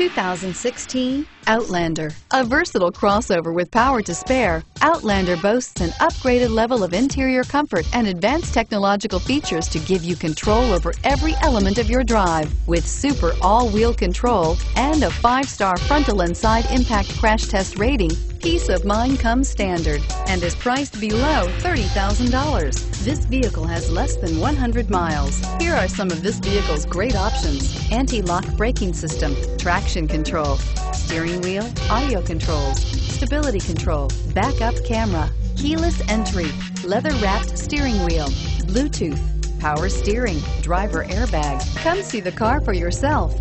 2016 Outlander. A versatile crossover with power to spare, Outlander boasts an upgraded level of interior comfort and advanced technological features to give you control over every element of your drive. With super all-wheel control and a five-star frontal and side impact crash test rating, peace of mind comes standard and is priced below $30,000. This vehicle has less than 100 miles. Here are some of this vehicle's great options. Anti-lock braking system, traction control, steering wheel, audio controls, stability control, backup camera, keyless entry, leather wrapped steering wheel, Bluetooth, power steering, driver airbag. Come see the car for yourself.